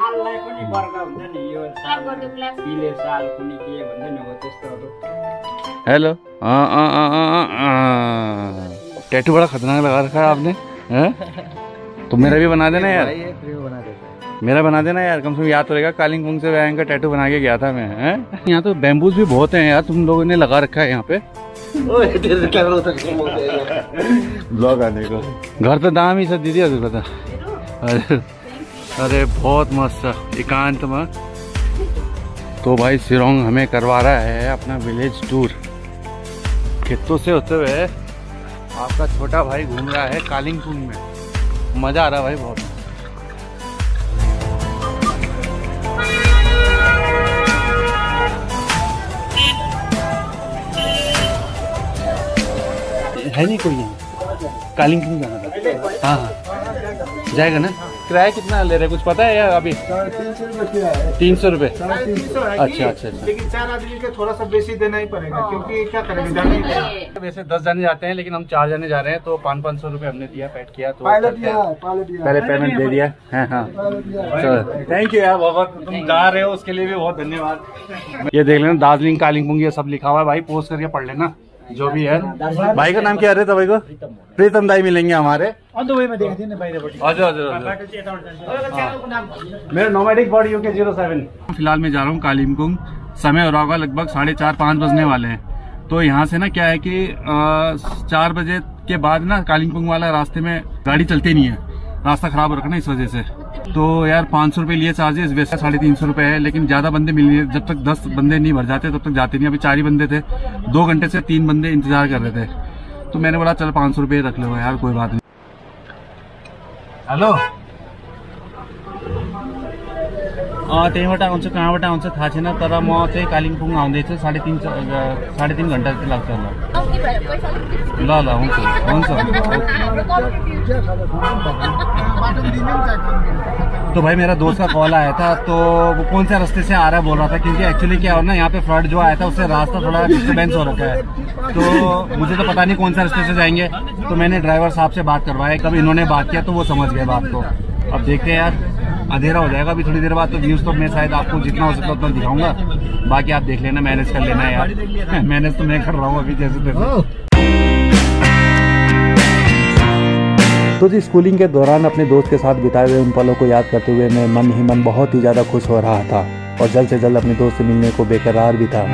साललाई पनि वर्ग हुन्छ नि? यो साल पिले साल कुनै के भन्छ नि हो त्यस्तोहरू हेलो। हाँ हाँ हाँ हाँ हाँ टैटू बड़ा खतरनाक लगा रखा है? आपने तो मेरा भी बना देना यार। मेरा बना देना। यार कम से कम याद तो रहेगा कालिंगपुंग से वैंग का टैटू बना के गया था मैं हैं? यहाँ तो बैम्बूज भी बहुत हैं यार तुम लोगों ने लगा रखा है यहाँ पे। ब्लॉग आने को। घर पे दाम ही सब दीदी अभी पता। अरे। अरे, बहुत मस्त। एकांत में। तो भाई सिरोंग हमें करवा रहा है अपना विलेज टूर खेतों से होते हुए आपका छोटा भाई घूम रहा है कालिंगपुंग में। मज़ा आ रहा भाई, बहुत। है नहीं कोई यहाँ? कालिंगपुंग जाना था। हाँ हाँ। जाएगा ना? किराया कितना ले रहे कुछ पता है यार अभी? तीन सौ रूपए। अच्छा अच्छा अच्छा। लेकिन चार आदमी के थोड़ा सा बेसी देना ही पड़ेगा क्योंकि क्या करेंगे? जाने ही वैसे दस जाने जाते हैं लेकिन हम चार जाने जा रहे हैं तो पाँच पाँच सौ रूपए हमने दिया पैट किया तो हैं। पहले पेमेंट दे दिया। हाँ हाँ। थैंक यू यार बहुत तुम जा रहे हो उसके लिए भी बहुत धन्यवाद। ये देख लेना दार्जिलिंग कालिंगपुंग ये सब लिखा हुआ है। भाई पोस्ट करके पढ़ लेना। जो भी है। भाई का नाम क्या है था भाई को? प्रीतम दाई मिलेंगे हमारे। हजुर हजुर हजुर मेरा नोमैटिक बॉडी यूके ज़ीरो सेवन फ़िलहाल मैं जा रहा हूँ कालिम्पोंग समय हो रहा होगा लगभग साढ़े चार पाँच बजने वाले हैं। तो यहाँ से ना क्या है कि चार बजे के बाद ना कालिम्पोंग वाला रास्ते में गाड़ी चलती नहीं है। रास्ता खराब रखना इस वजह से। तो यार, पाँच सौ रुपये लिए चार्जेस वैसे साढ़े तीन सौ रुपये है, लेकिन ज़्यादा बंदे मिल नहीं जब तक दस बंदे नहीं भर जाते, तब तक जाते नहीं। अभी चार ही बंदे थे, दो घंटे से तीन बंदे इंतज़ार कर रहे थे। तो मैंने बोला, चल पाँच सौ रुपये रख लो यार, कोई बात नहीं। हेलो? त्यहीँबाट आउँछु, कहाँबाट आउँछ थाहा तर म चाहिँ कालिम्पोङ साढे तिन साढे तिन घन्टा लाग्छ होला। ल ल तो भाई मेरा दोस्त का कॉल आया था तो वो कौन से रास्ते से आ रहा है बोल रहा था, क्योंकि एक्चुअली क्या हो ना, यहाँ पे फ्लड जो आया था, उससे रास्ता थोड़ा डिस्टर्बेंस हो रखा है। तो मुझे तो पता नहीं कौन से रास्ते से जाएँगे। तो मैंने ड्राइवर साहब से बात करवाया कब इन्होंने बात किया तो वो समझ गए बात को। अब देखते हैं यार। अंधेरा हो जाएगा, अभी थोड़ी देर बाद तो व्यूज़ तो मैं शायद आपको जितना हो सके उतना दिखाऊँगा। बाकी आप देख लेना मैनेज कर लेना यार। मैनेज तो मैं कर रहा हूँ अभी जैसे तैसे। तो जी स्कूलिंग के दौरान अपने दोस्त के साथ बिताए हुए उन पलों को याद करते हुए मैं मन ही मन बहुत ही ज़्यादा खुश हो रहा था और जल्द से जल्द अपने दोस्त से मिलने को बेकरार भी था।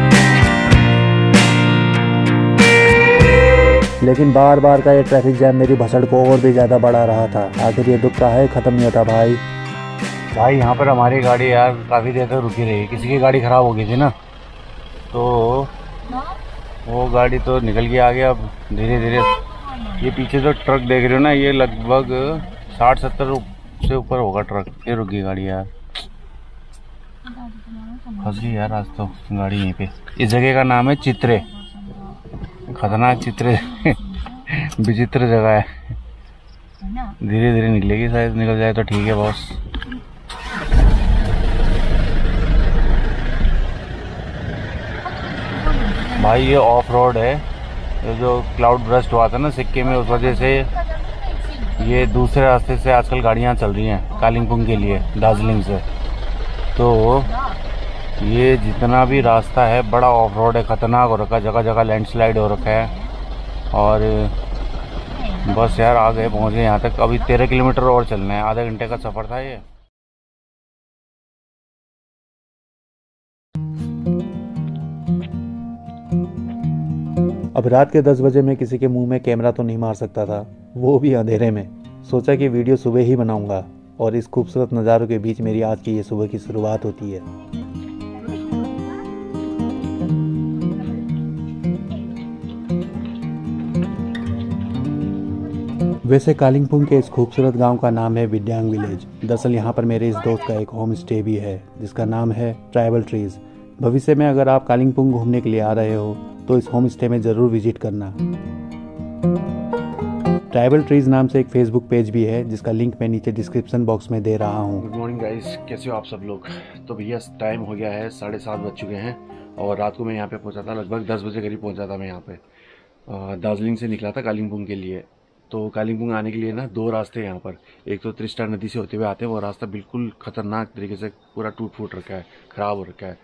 लेकिन बार बार का ये ट्रैफ़िक जैम मेरी भसड़ को और भी ज़्यादा बढ़ा रहा था। आखिर ये दुख का है, ख़त्म नहीं होता भाई। भाई यहाँ पर हमारी गाड़ी यार काफ़ी देर तक रुकी रही किसी की गाड़ी ख़राब हो गई थी ना तो वो गाड़ी तो निकल के आ गया अब धीरे धीरे। ये पीछे जो ट्रक देख रहे हो ना ये लगभग साठ सत्तर से ऊपर होगा ट्रक। ये रुकी गाड़ी यार। फंस गई यार आज तो गाड़ी यहीं पे। इस जगह का नाम है चित्रे। खतरनाक चित्रे। विचित्र जगह है। धीरे धीरे निकलेगी शायद निकल जाए तो ठीक है बॉस। भाई, ये ऑफ़ रोड है। ये जो क्लाउड ब्रस्ट हुआ था ना सिक्के में, उस वजह से ये दूसरे रास्ते से आजकल गाड़ियाँ चल रही हैं, कालिम्पोंग के लिए, दार्जिलिंग से। तो ये जितना भी रास्ता है, बड़ा ऑफ़ रोड है, ख़तरनाक हो रखा है जगह जगह लैंडस्लाइड हो रखा है। और बस यार, आ गए, पहुँचे यहाँ तक। अभी तेरह किलोमीटर और चलना है, आधे घंटे का सफ़र था ये। अब रात के 10 बजे मैं किसी के मुँह में कैमरा तो नहीं मार सकता था, वो भी अंधेरे में। सोचा कि वीडियो सुबह ही बनाऊँगा, और इस खूबसूरत नज़ारों के बीच मेरी आज की ये सुबह की शुरुआत होती है। वैसे कालिंगपुंग के इस खूबसूरत गाँव का नाम है विद्यांग विलेज। दरअसल यहाँ पर मेरे इस दोस्त का एक होम स्टे भी है, जिसका नाम है ट्राइबल ट्रीज। भविष्य में अगर आप कालिंगपुंग घूमने के लिए आ रहे हो तो इस होम स्टे में ज़रूर विज़िट करना। ट्राइबल ट्रीज नाम से एक फेसबुक पेज भी है, जिसका लिंक मैं नीचे डिस्क्रिप्शन बॉक्स में दे रहा हूँ। गुड मॉर्निंग गाइस कैसे हो आप सब लोग? तो भैया टाइम हो गया है, साढ़े सात बज चुके हैं, और रात को मैं यहाँ पे पहुँचा था, लगभग दस बजे करीब पहुँचा था मैं यहाँ पे। दार्जिलिंग से निकला था कालिम्पोंग के लिए। तो कालिम्पोंग आने के लिए ना दो रास्ते यहाँ पर। एक तो त्रिस्टा नदी से होते हुए आते हैं, वो रास्ता बिल्कुल खतरनाक तरीके से पूरा टूट फूट रखा है, ख़राब हो रखा है।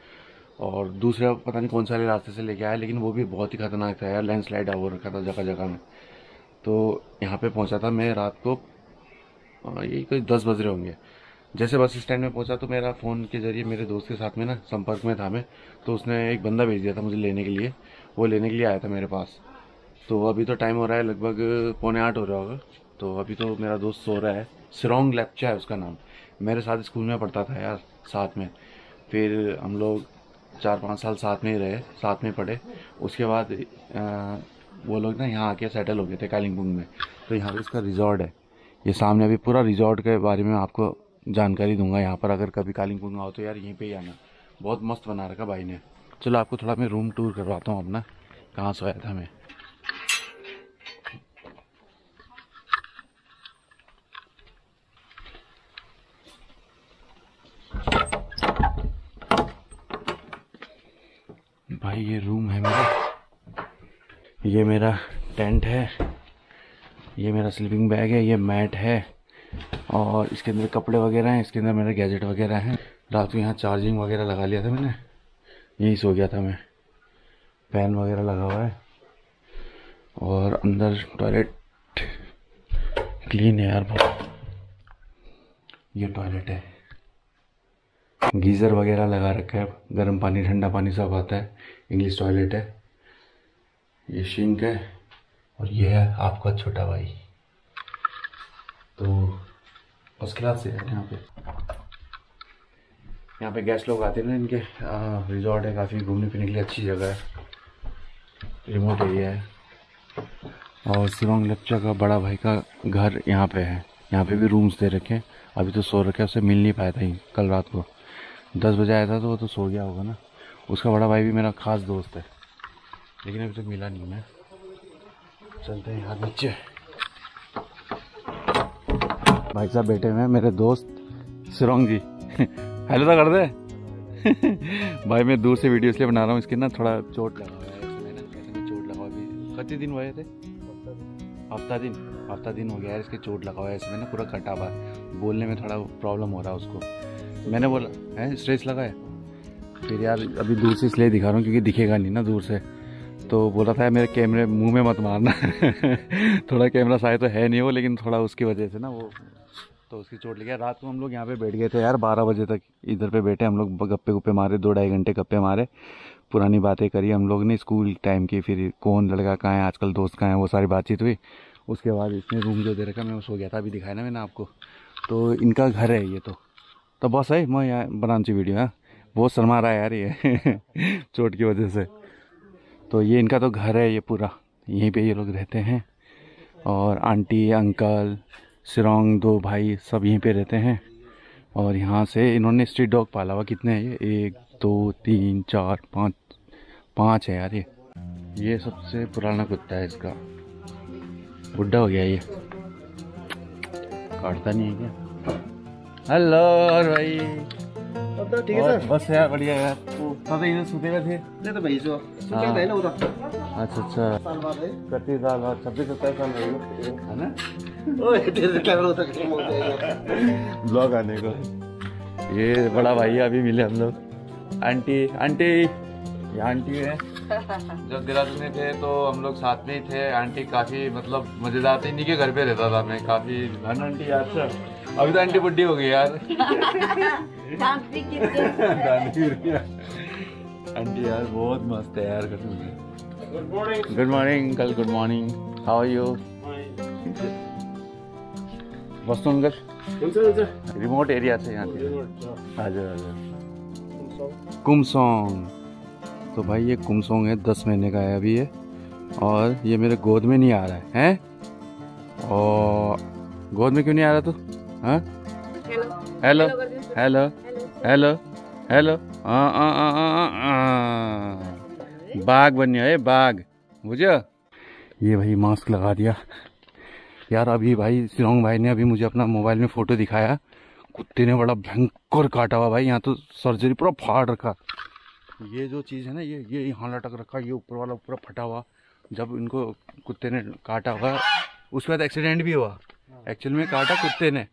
और दूसरा पता नहीं कौन सारे रास्ते से लेके आया, लेकिन वो भी बहुत ही खतरनाक था यार लैंडस्लाइड हो रखा था जगह जगह में। तो यहाँ पे पहुँचा था मैं रात को यही कोई दस बज रहे होंगे। जैसे बस स्टैंड में पहुँचा तो मेरा फ़ोन के ज़रिए मेरे दोस्त के साथ में ना, संपर्क में था मैं तो उसने एक बंदा भेज दिया था मुझे लेने के लिए। वो लेने के लिए आया था मेरे पास। तो अभी तो टाइम हो रहा है लगभग पौने आठ हो रहा होगा। तो अभी तो मेरा दोस्त सो रहा है। सिरोंग लेप्चा है उसका नाम। मेरे साथ स्कूल में पढ़ता था यार, साथ में। फिर हम लोग चार पाँच साल साथ में ही रहे साथ में पढ़े। उसके बाद आ, वो लोग ना यहाँ आके सेटल हो गए थे कालिम्पोंग में। तो यहाँ पर इसका रिजॉर्ट है। ये सामने अभी पूरा रिजॉर्ट के बारे में आपको जानकारी दूँगा। यहाँ पर अगर कभी कालिम्पोंग आओ तो यार यहीं पे ही आना। बहुत मस्त बना रखा भाई ने। चलो आपको थोड़ा मैं रूम टूर करवाता हूँ अपना। कहाँ सोया था मैं? भाई, ये रूम है मेरा। ये मेरा टेंट है। ये मेरा स्लीपिंग बैग है, ये मैट है। और इसके अंदर कपड़े वगैरह हैं, इसके अंदर मेरे गैजेट वगैरह हैं। रात को यहाँ चार्जिंग वगैरह लगा लिया था मैंने। यहीं सो गया था मैं। फ़ैन वगैरह लगा हुआ है। और अंदर टॉयलेट क्लीन है यार बहुत। ये टॉयलेट है। गीज़र वगैरह लगा रखा है। गर्म पानी, ठंडा पानी सब आता है। इंग्लिश टॉयलेट है। ये शिंक है और ये है आपका छोटा भाई। तो फ़र्स्ट क्लास से है यहाँ पे। यहाँ पे गेस्ट लोग आते हैं ना इनके। रिजॉर्ट है काफ़ी, घूमने फिरने के लिए अच्छी जगह है। रिमोट एरिया है। और सिलोंग लेप्चा का बड़ा भाई का घर यहाँ पे है। यहाँ पे भी रूम्स दे रखे हैं। अभी तो सो रखे उसे मिल नहीं पाया था कल रात को। दस बजे आया था तो वो तो सो गया होगा ना। उसका बड़ा भाई भी मेरा खास दोस्त है। लेकिन अभी तक तो मिला नहीं मैं। चलते हैं यहाँ नीचे। भाई साहब बैठे हुए हैं, मेरे दोस्त सिरोंग जी। हेलो तो कर दे। भाई मैं दूर से वीडियो इसलिए बना रहा हूँ, इसके ना थोड़ा चोट लगा हुआ है। चोट लगा अभी कितने दिन हुए थे? हफ़्ता दिन। हफ़्ता दिन हो गया है इसके चोट लगा हुआ है, इसमें ना पूरा कटा हुआ बोलने में थोड़ा प्रॉब्लम हो रहा है उसको। मैंने बोला, है स्ट्रेस लगा है फिर यार, अभी दूर से इसलिए दिखा रहा हूँ क्योंकि दिखेगा नहीं ना दूर से। तो बोला था मेरे कैमरे, मुँह में मत मारना। थोड़ा कैमरा शायद तो है नहीं वो, लेकिन थोड़ा उसकी वजह से ना वो तो उसकी चोट लगी। रात को हम लोग यहाँ पे बैठ गए थे यार, बारह बजे तक इधर पे बैठे, हम लोग गप्पे गुप्पे मारे, दो ढाई घंटे गप्पे मारे। पुरानी बातें करी हम लोग ने स्कूल टाइम की, फिर कौन, लड़का कहाँ है, आजकल दोस्त कहाँ हैं, वो सारी बातचीत हुई। उसके बाद इसने रूम जो दे रखा, मैं सो गया था, अभी दिखाया ना मैंने आपको। तो इनका घर है ये तो। तो बस है, मैं यहाँ चाहिए वीडियो हाँ। बहुत शर्मा रहा है यार ये, चोट की वजह से। तो ये इनका तो घर है, ये पूरा। यहीं पे ये लोग रहते हैं। और आंटी, अंकल, सिरोंग, दो भाई सब यहीं पे रहते हैं। और यहाँ से इन्होंने स्ट्रीट डॉग पाला हुआ। कितने हैं ये? एक, दो, तीन, चार, पाँच पाँच है यार ये। ये सबसे पुराना कुत्ता है इसका। बुढ़ा हो गया ये। काटता नहीं है क्या? हेलो भाई। तो ठीक है सर। बस यार बढ़िया यार। तो इधर सुते हुए थे? नहीं तो भाई हाँ। है ना उधर। अच्छा अच्छा। साल बाद है। कति साल बाद छब्बीस सत्ताईस साल है ना। ओए तेरे कैमरा उधर खत्म हो जाएगा ब्लॉग आने को। ये बड़ा भाई अभी मिले हम लोग। Aunty aunty. ये आंटी है। जब देहरादून में थे तो हम लोग साथ में ही थे। आंटी काफ़ी मतलब मज़ेदार थी। इन्हीं के घर पे रहता था मैं। काफ़ी आंटी? सर अभी तो आंटी बुढ़ी हो गई यार। आंटी यार बहुत मस्त है यार गुड मॉर्निंग गुड मॉर्निंग कल good morning how are you बस्तो अंकल रिमोट एरिया से यहाँ पे हजुर हजुर कुमसोंग तो भाई ये कुमसोंग है दस महीने का है अभी ये। और ये मेरे गोद में नहीं आ रहा है हैं? और गोद में क्यों नहीं आ रहा तू? हाँ? हेलो हेलो हेलो हेलो बाघ बनिया है बाघ बुझो? ये भाई मास्क लगा दिया। यार अभी भाई सिरोंग भाई ने अभी मुझे अपना मोबाइल में फ़ोटो दिखाया। कुत्ते ने बड़ा भयंकर काटा हुआ भाई यहाँ तो सर्जरी पूरा फाड़ रखा। ये जो चीज़ है ना ये ये यहाँ लटक रखा ये ऊपर वाला पूरा फटा हुआ। जब इनको कुत्ते ने काटा हुआ उसके बाद एक्सीडेंट भी हुआ। एक्चुअल में काटा कुत्ते ने।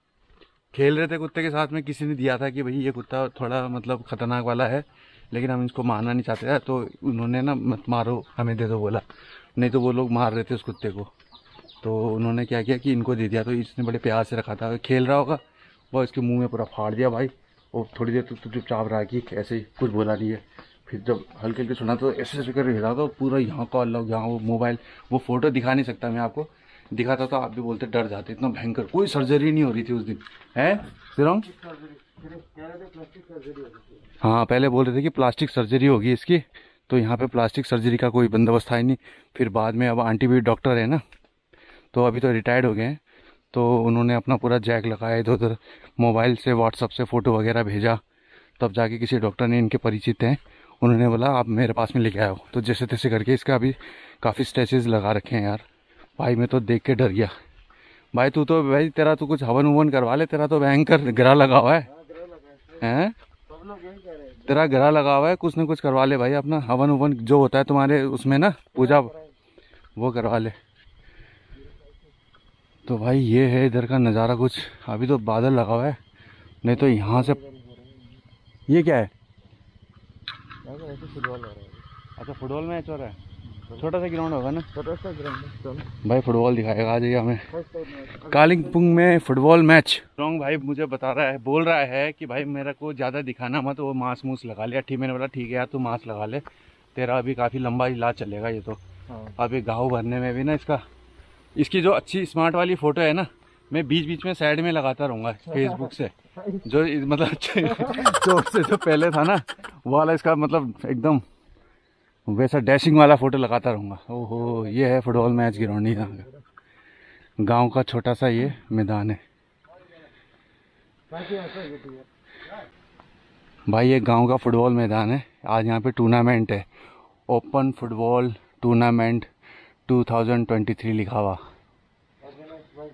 खेल रहे थे कुत्ते के साथ में, किसी ने दिया था कि भाई ये कुत्ता थोड़ा मतलब खतरनाक वाला है, लेकिन हम इसको मारना नहीं चाहते थे तो उन्होंने ना मत मारो, हमें दे दो बोला। नहीं तो वो लोग मार रहे थे उस कुत्ते को। तो उन्होंने क्या किया कि इनको दे दिया तो इसने बड़े प्यार से रखा था। खेल रहा होगा? वो इसके मुँह में पूरा फाड़ दिया भाई। और थोड़ी देर तो चुपचाप रहा कि ऐसे ही कुछ बोला नहीं है। फिर जब हल्के हल्के सुना तो ऐसे ऐसे कर रहा था पूरा यहाँ कॉल लग, यहाँ वो मोबाइल, वो फ़ोटो दिखा नहीं सकता मैं आपको। दिखाता तो आप भी बोलते डर जाते, इतना भयंकर। कोई सर्जरी नहीं हो रही थी उस दिन। है? सिरोंग हाँ पहले बोल रहे थे कि प्लास्टिक सर्जरी होगी इसकी तो यहाँ पे प्लास्टिक सर्जरी का कोई बंदोबस्त ही नहीं। फिर बाद में अब आंटी भी डॉक्टर है ना तो अभी तो रिटायर्ड हो गए हैं। तो उन्होंने अपना पूरा जैक लगाया इधर उधर मोबाइल से व्हाट्सअप से फ़ोटो वगैरह भेजा। तब जाके किसी डॉक्टर ने इनके परिचित हैं। उन्होंने बोला, आप मेरे पास में लेके आओ तो जैसे तैसे करके इसका अभी काफ़ी स्ट्रेचेज लगा रखे हैं यार। भाई मैं तो देख के डर गया। भाई तू तो भाई तेरा तो कुछ हवन उवन करवा ले तेरा तो भयंकर ग्रह लगा हुआ है। हैं तेरा ग्रह लगा हुआ है कुछ ना कुछ करवा ले भाई अपना हवन उवन जो होता है तुम्हारे उसमें ना पूजा वो करवा ले। तो भाई ये है इधर का नज़ारा कुछ। अभी तो बादल लगा हुआ है नहीं तो यहाँ से ये क्या है? अच्छा फुटबॉल मैच हो रहा है। छोटा सा ग्राउंड होगा ना? छोटा सा ग्राउंड भाई फुटबॉल दिखाएगा आ जाइए हमें। कालिंगपुंग में फुटबॉल मैच रॉन्ग भाई मुझे बता रहा है बोल रहा है कि भाई मेरा को ज़्यादा दिखाना मत वो मांस मूस लगा लिया। ठीक मैंने बोला ठीक है यार तू मांस लगा ले। तेरा अभी काफ़ी लंबा इलाज चलेगा ये तो। हाँ। अभी घाव भरने में भी ना इसका। इसकी जो अच्छी स्मार्ट वाली फ़ोटो है ना मैं बीच बीच में साइड में लगाता रहूँगा फेसबुक से। जो मतलब चोट से जो पहले था ना वो वाला इसका मतलब एकदम वैसा डैशिंग वाला फ़ोटो लगाता रहूँगा ओहो ये है फुटबॉल मैच ग्राउंड यहाँ का गाँव का छोटा सा ये मैदान है भाई ये गाँव का फुटबॉल मैदान है आज यहाँ पे टूर्नामेंट है ओपन फुटबॉल टूर्नामेंट 2023 लिखा हुआ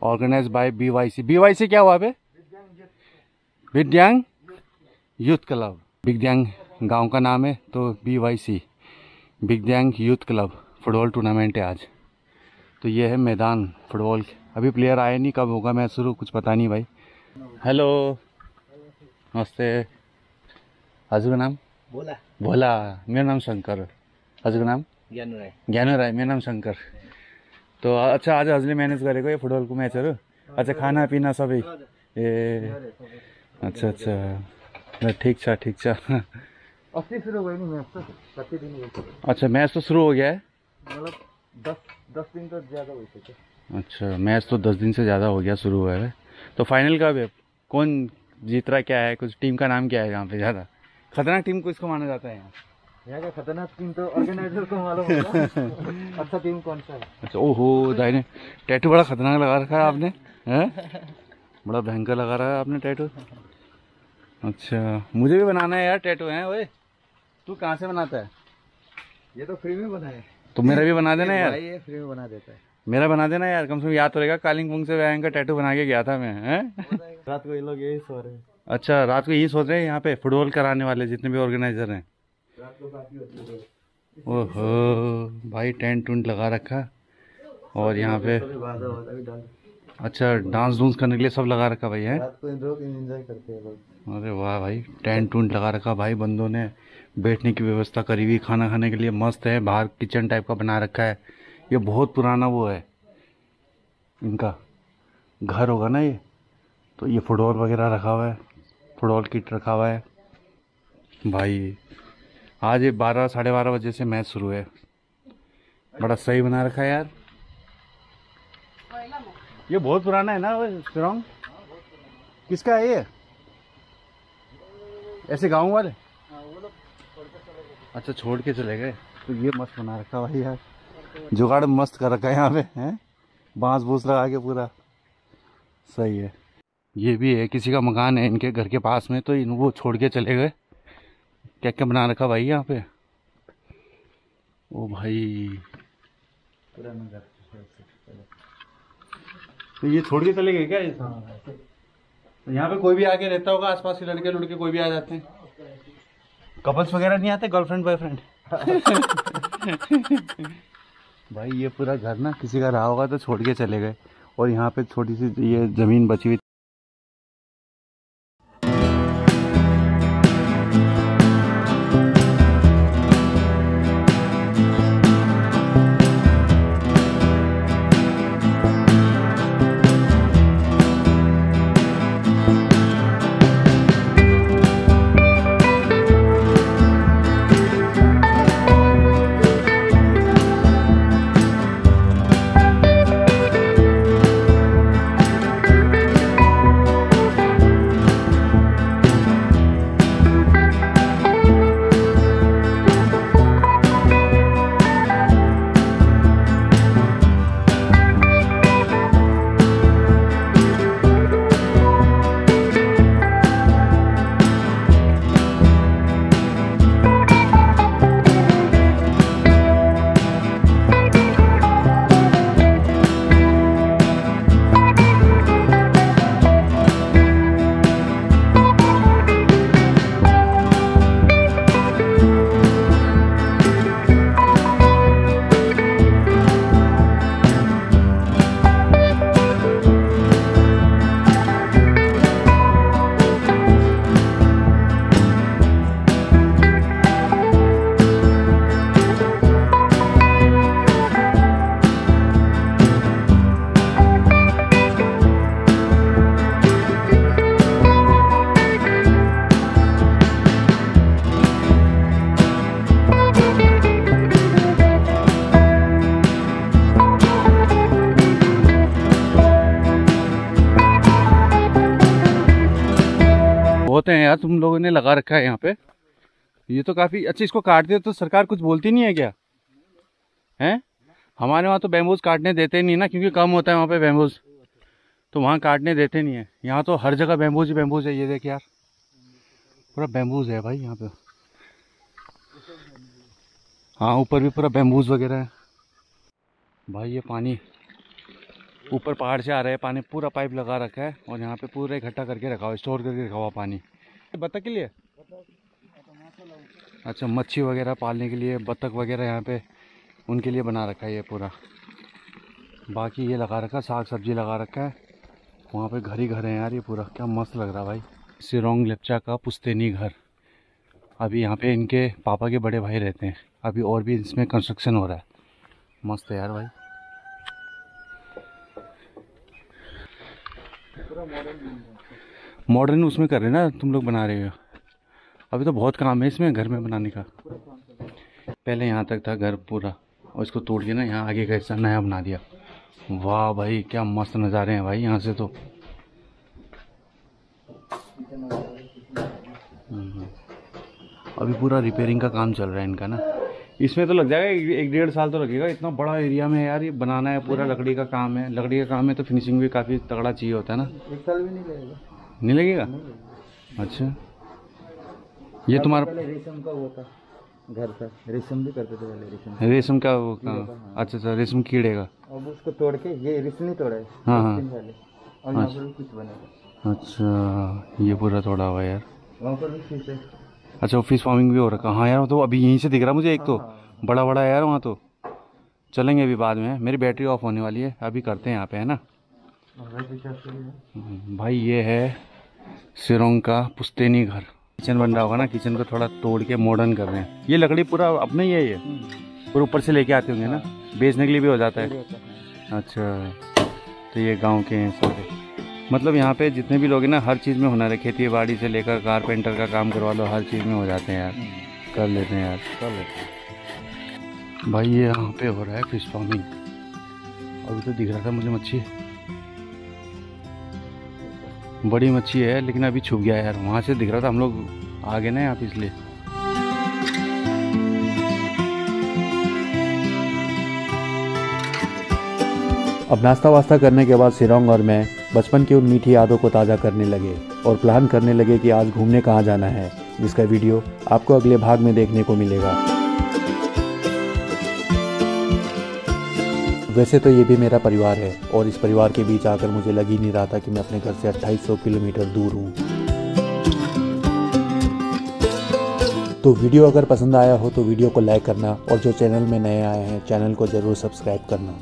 organise by B Y C C क्या हुआ बे Vidyang youth club big Vidyang गाँव का नाम है तो B Y C Vidyang youth club football tournament है आज। तो ये है मैदान फुटबॉल अभी प्लेयर आए नहीं कब होगा मैच शुरू कुछ पता नहीं भाई। हेलो नमस्ते। हजुर का नाम? बोला भोला। मेरा नाम शङ्कर हजुरको नाम? ज्ञान राई ज्ञानु राई मेरा नाम शंकर। तो अच्छा आज हजुरले म्यानेज गरेको यो फुटबलको म्याचहरू अच्छा खानापिना सबै ए अच्छा अच्छा। ठिक छ ठिक छ। अस्सी शुरू हुई नहीं मैच तो कति दिन हुए थे? अच्छा मैच तो शुरू हो गया है? मतलब दस दस दिन तो ज़्यादा हुए थे अच्छा मैच तो दस दिन से ज़्यादा हो गया शुरू हुआ है। तो फाइनल कब है? कौन जीत रहा है, क्या है? कुछ टीम का नाम क्या है यहाँ पे ज़्यादा? खतरनाक टीम को इसको माना जाता है यहाँ। यहाँ का खतरनाक टीम तो ऑर्गेनाइजर को मालूम होगा। अच्छा टीम कौन सा है? अच्छा ओहो दाई ने टैटू बड़ा खतरनाक लगा रखा है आपने हैं? बड़ा भयंकर लगा रहा है आपने टैटू अच्छा मुझे भी बनाना है यार टैटू है ओए। तू कहाँ से बनाता है? ये तो फ्री में बना है। तो मेरा भी बना देना यार। ये फ्री में बना देता है। मेरा बना देना यार कम से कम याद तो रहेगा कालिंगपुंग से भयंकर टैटू बना के गया था मैं हैं? रात को ये लोग यही सो रहे हैं। अच्छा रात को यही सोच रहे हैं यहाँ पे फुटबॉल कराने वाले जितने भी ऑर्गेनाइजर हैं। को ओहो भाई टेंट टूंट लगा रखा और यहाँ पे अच्छा डांस डूंस करने के लिए सब लगा रखा भाई है? को अरे वाह भाई टेंट टूंट लगा रखा भाई बंदों ने। बैठने की व्यवस्था करी हुई, खाना खाने के लिए मस्त है, बाहर किचन टाइप का बना रखा है। ये बहुत पुराना वो है। इनका घर होगा ना ये? तो ये फुटबॉल वगैरह रखा हुआ है फुटबॉल किट रखा हुआ है। भाई, आज ये बारह, साढ़े बारह बजे से मैच शुरू है। बड़ा सही बना रखा है यार। ये बहुत पुराना है ना वो स्ट्रॉन्ग किसका है ये? ऐसे गाँव वाले? अच्छा छोड़ के चले गए? तो ये मस्त बना रखा भाई यार। जुगाड़ मस्त कर रखा है यहाँ पे हैं? बाँस बूस लगा के पूरा। सही है। ये भी है किसी का मकान है इनके घर के पास में तो इन वो छोड़ के चले गए। क्या क्या बना रखा भाई यहाँ पे? ओ भाई। तो ये छोड़ के चले गए क्या ये? तो यहाँ पे कोई भी आके रहता होगा आसपास के लड़के लड़के कोई भी आ जाते हैं। कपल्स वगैरह नहीं आते? गर्लफ्रेंड बॉयफ्रेंड भाई, ये पूरा घर ना, किसी का रहा होगा तो छोड़ के चले गए। और यहाँ पे छोटी सी ये ज़मीन बची हुई बहुत है यार, तुम लोगों ने लगा रखा है यहाँ पे। ये तो काफ़ी अच्छा इसको काट दे तो सरकार कुछ बोलती नहीं है क्या? हैं? हमारे वहाँ तो बैम्बूज काटने देते नहीं ना, क्योंकि कम होता है वहाँ पे बैम्बूज तो वहाँ काटने देते नहीं है। यहाँ तो हर जगह बैम्बूज ही बैम्बूज है, ये देख यार। पूरा बैम्बूज है भाई यहाँ पे। हाँ ऊपर भी पूरा बैम्बूज वगैरह है। भाई ये पानी, ऊपर पहाड़ से आ रहा है, पानी पूरा पाइप लगा रखा है और यहाँ पे पूरा इकट्ठा करके रखा हुआ, स्टोर करके रखा हुआ पानी। बत्तख के लिए? अच्छा मच्छी वगैरह पालने के लिए बत्तख वगैरह यहाँ पे उनके लिए बना रखा है ये पूरा। बाकी ये लगा रखा है साग सब्ज़ी लगा रखा है। वहाँ पे घर ही घर है यार ये पूरा। क्या मस्त लग रहा है भाई। सिरोंग लेपचा का पुश्तैनी घर। अभी यहाँ पे इनके पापा के बड़े भाई रहते हैं। अभी और भी इसमें कंस्ट्रक्शन हो रहा है। मस्त है यार भाई। मॉडर्न उसमें कर रहे ना, तुम लोग बना रहे हो। अभी तो बहुत काम है इसमें, घर में बनाने का। पहले यहाँ तक था घर पूरा, और इसको तोड़ के ना यहाँ आगे का हिस्सा नया बना दिया। वाह भाई, क्या मस्त नज़ारे हैं भाई यहाँ से तो। हम्म। अभी पूरा रिपेयरिंग का काम चल रहा है इनका ना। इसमें तो लग जाएगा, एक डेढ़ साल तो लगेगा। इतना बड़ा एरिया में यार ये बनाना है, पूरा लकड़ी का काम है। लकड़ी का काम है तो फिनिशिंग भी काफ़ी तगड़ा चाहिए होता है ना। एक साल भी नहीं लगेगा। नहीं लगेगा? अच्छा। ये तुम्हारा पहले रेशम का वो था घर था। रेशम भी करते थे पहले रेशम। रेशम का वो कहाँ अच्छा अच्छा रेशम कीड़े का। अब उसको तोड़ के ये रेशम नहीं तोड़ा है हाँ, हाँ। पहले और यहाँ पर कुछ बनेगा अच्छा ये पूरा थोड़ा हुआ यार। वहाँ पर भी फ़िश है। अच्छा फ़िश फ़ार्मिंग भी हो रखा। हाँ यार वो तो अभी यहीं से दिख रहा मुझे एक तो। बड़ा बड़ा है यार वहाँ तो। चलेंगे अभी बाद में। मेरी बैटरी ऑफ़ होने वाली है। अभी करते हैं यहाँ पे है ना? भाई ये है सिरोंग का पुश्तैनी घर। किचन बन रहा होगा ना किचन को थोड़ा तोड़ के मॉडर्न कर रहे हैं। ये लकड़ी पूरा अपने ही है ये? पूरा ऊपर से लेके आते होंगे ना? बेचने के लिए भी हो जाता है। अच्छा तो ये गाँव के हैं सारे। मतलब यहाँ पे जितने भी लोग हैं ना हर चीज़ में हुनर है। खेती बाड़ी से लेकर कारपेंटर का काम करवा लो हर चीज़ में हो जाते हैं यार। कर लेते हैं यार। कर लेते हैं। भाई ये यहाँ पे हो रहा है फ़िश फ़ार्मिंग अभी तो दिख रहा था मुझे मच्छी। बड़ी मच्छी है, लेकिन अभी छुप गया यार। वहाँ से दिख रहा था, हम लोग आ गए ना यहाँ इसलिए। अब नाश्ता वास्ता करने के बाद सिरोंग और मैं बचपन की उन मीठी यादों को ताज़ा करने लगे और प्लान करने लगे कि आज घूमने कहाँ जाना है, जिसका वीडियो आपको अगले भाग में देखने को मिलेगा। वैसे तो ये भी मेरा परिवार है और इस परिवार के बीच आकर मुझे लग ही नहीं रहा था कि मैं अपने घर से 2800 किलोमीटर दूर हूँ। तो वीडियो अगर पसंद आया हो तो वीडियो को लाइक करना और जो चैनल में नए आए हैं, चैनल को ज़रूर सब्सक्राइब करना।